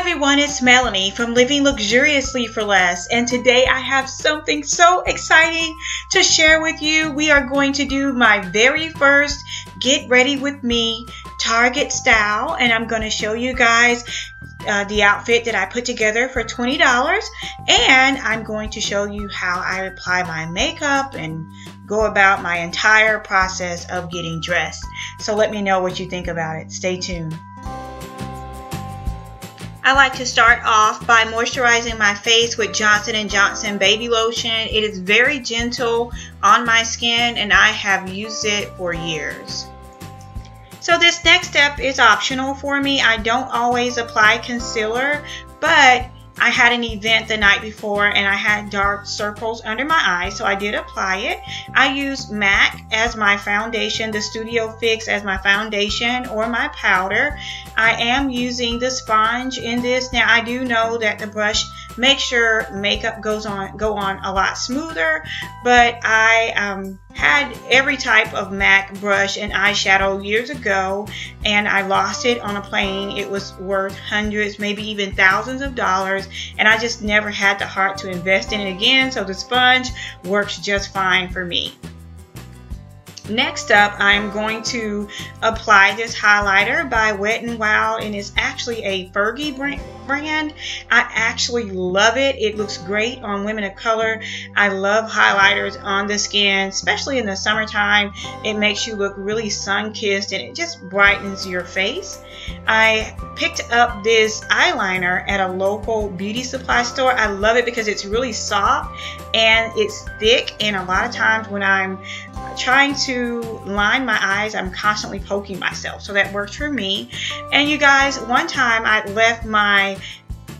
everyone, it's Melanie from Living Luxuriously for Less, and today I have something so exciting to share with you. We are going to do my very first Get Ready With Me Target style, and I'm going to show you guys uh, the outfit that I put together for $20, and I'm going to show you how I apply my makeup and go about my entire process of getting dressed. So let me know what you think about it. Stay tuned. I like to start off by moisturizing my face with Johnson & Johnson baby lotion. It is very gentle on my skin and I have used it for years. So this next step is optional for me. I don't always apply concealer, but I had an event the night before and I had dark circles under my eyes, so I did apply it. I used MAC as my foundation, the Studio Fix as my foundation or my powder. I am using the sponge in this. Now I do know that the brush makes sure makeup goes on go on a lot smoother, but I um, had every type of MAC brush and eyeshadow years ago and I lost it on a plane. It was worth hundreds, maybe even thousands of dollars and I just never had the heart to invest in it again so the sponge works just fine for me. Next up, I'm going to apply this highlighter by Wet n Wild, and it's actually a Fergie brand. I actually love it. It looks great on women of color. I love highlighters on the skin, especially in the summertime. It makes you look really sun-kissed, and it just brightens your face. I picked up this eyeliner at a local beauty supply store. I love it because it's really soft and it's thick, and a lot of times when I'm trying to line my eyes, I'm constantly poking myself. So that works for me. And you guys, one time I left my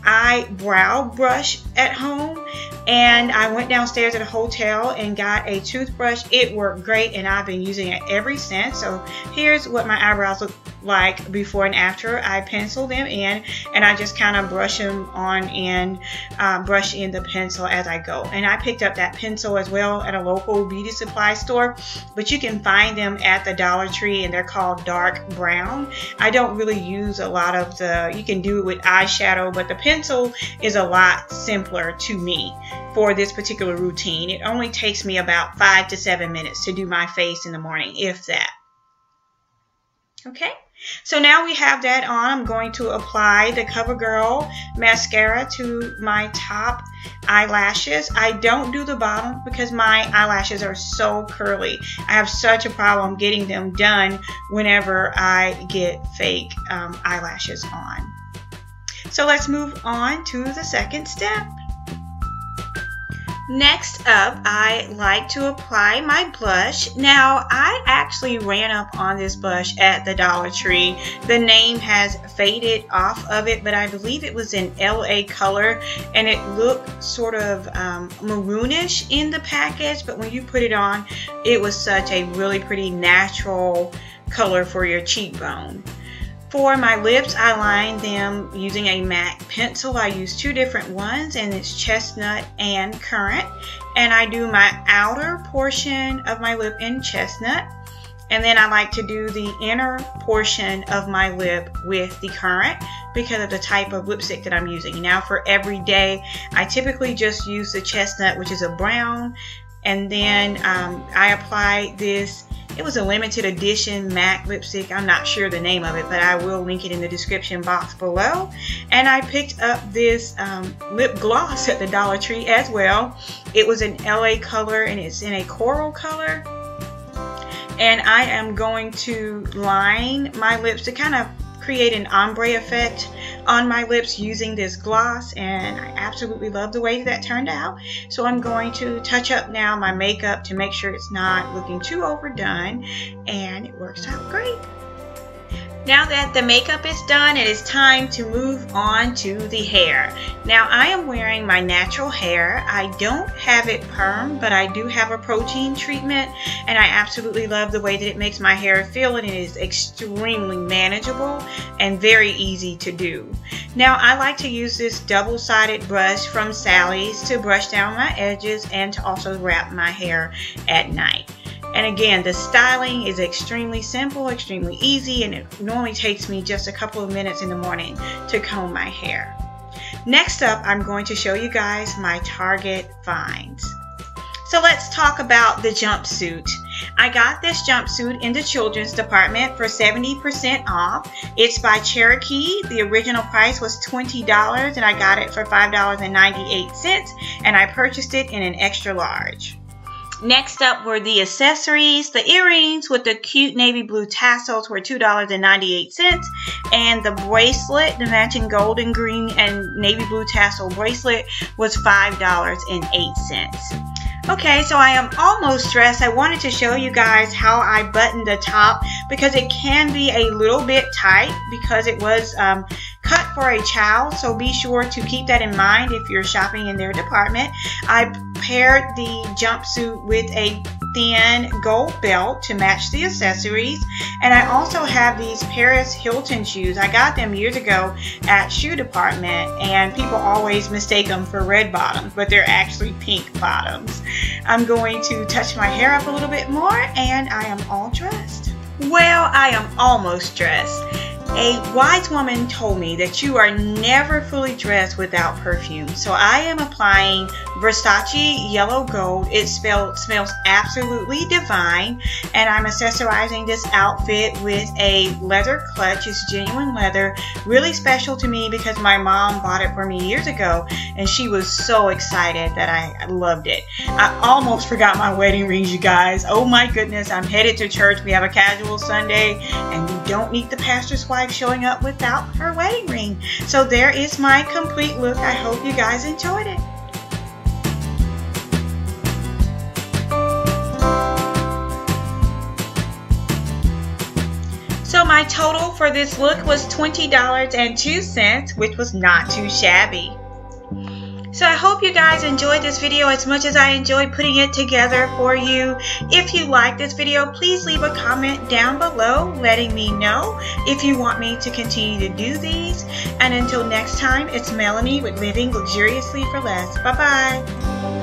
eyebrow brush at home and I went downstairs at a hotel and got a toothbrush. It worked great and I've been using it ever since. So here's what my eyebrows look like before and after. I pencil them in and I just kind of brush them on and uh, brush in the pencil as I go. And I picked up that pencil as well at a local beauty supply store, but you can find them at the Dollar Tree and they're called dark brown. I don't really use a lot of the, you can do it with eyeshadow, but the pencil is a lot simpler to me for this particular routine. It only takes me about five to seven minutes to do my face in the morning, if that. Okay, so now we have that on. I'm going to apply the CoverGirl mascara to my top eyelashes. I don't do the bottom because my eyelashes are so curly. I have such a problem getting them done whenever I get fake um, eyelashes on. So let's move on to the second step. Next up, I like to apply my blush. Now, I actually ran up on this blush at the Dollar Tree. The name has faded off of it, but I believe it was in LA color, and it looked sort of um, maroonish in the package, but when you put it on, it was such a really pretty natural color for your cheekbone. For my lips, I line them using a MAC pencil. I use two different ones and it's chestnut and currant. And I do my outer portion of my lip in chestnut. And then I like to do the inner portion of my lip with the currant because of the type of lipstick that I'm using. Now for every day, I typically just use the chestnut, which is a brown. And then um, I apply this it was a limited edition MAC lipstick. I'm not sure the name of it, but I will link it in the description box below. And I picked up this um, lip gloss at the Dollar Tree as well. It was an LA color and it's in a coral color. And I am going to line my lips to kind of create an ombre effect on my lips using this gloss and I absolutely love the way that turned out. So I'm going to touch up now my makeup to make sure it's not looking too overdone and it works out great. Now that the makeup is done, it is time to move on to the hair. Now I am wearing my natural hair. I don't have it perm, but I do have a protein treatment and I absolutely love the way that it makes my hair feel and it is extremely manageable and very easy to do. Now I like to use this double-sided brush from Sally's to brush down my edges and to also wrap my hair at night. And again, the styling is extremely simple, extremely easy, and it normally takes me just a couple of minutes in the morning to comb my hair. Next up, I'm going to show you guys my Target finds. So let's talk about the jumpsuit. I got this jumpsuit in the children's department for 70% off. It's by Cherokee. The original price was $20 and I got it for $5.98 and I purchased it in an extra large. Next up were the accessories. The earrings with the cute navy blue tassels were $2.98 and the bracelet, the matching gold and green and navy blue tassel bracelet was $5.08. Okay, so I am almost dressed. I wanted to show you guys how I buttoned the top because it can be a little bit tight because it was um, cut for a child. So be sure to keep that in mind if you're shopping in their department. I paired the jumpsuit with a thin gold belt to match the accessories. And I also have these Paris Hilton shoes. I got them years ago at Shoe Department and people always mistake them for red bottoms, but they're actually pink bottoms. I'm going to touch my hair up a little bit more and I am all dressed. Well, I am almost dressed. A wise woman told me that you are never fully dressed without perfume. So I am applying Versace Yellow Gold. It smells absolutely divine. And I'm accessorizing this outfit with a leather clutch. It's genuine leather. Really special to me because my mom bought it for me years ago. And she was so excited that I loved it. I almost forgot my wedding rings, you guys. Oh my goodness. I'm headed to church. We have a casual Sunday. And we don't need the pastor's wife showing up without her wedding ring. So there is my complete look. I hope you guys enjoyed it. So my total for this look was $20.02, which was not too shabby. So I hope you guys enjoyed this video as much as I enjoyed putting it together for you. If you like this video, please leave a comment down below letting me know if you want me to continue to do these. And until next time, it's Melanie with Living Luxuriously for Less. Bye-bye.